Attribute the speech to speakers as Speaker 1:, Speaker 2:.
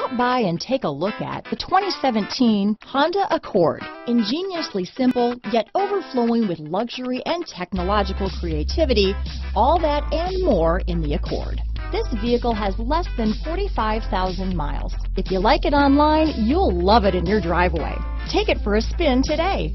Speaker 1: Stop by and take a look at the 2017 Honda Accord. Ingeniously simple, yet overflowing with luxury and technological creativity, all that and more in the Accord. This vehicle has less than 45,000 miles. If you like it online, you'll love it in your driveway. Take it for a spin today.